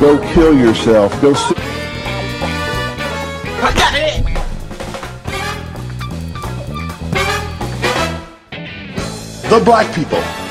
Go kill yourself. Go. Si the black people.